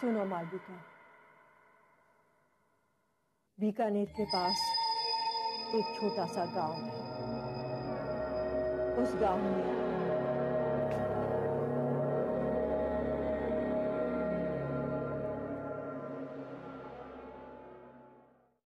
सुनो मालविका बीकानेर के पास एक छोटा सा गाँव है। उस गाँव में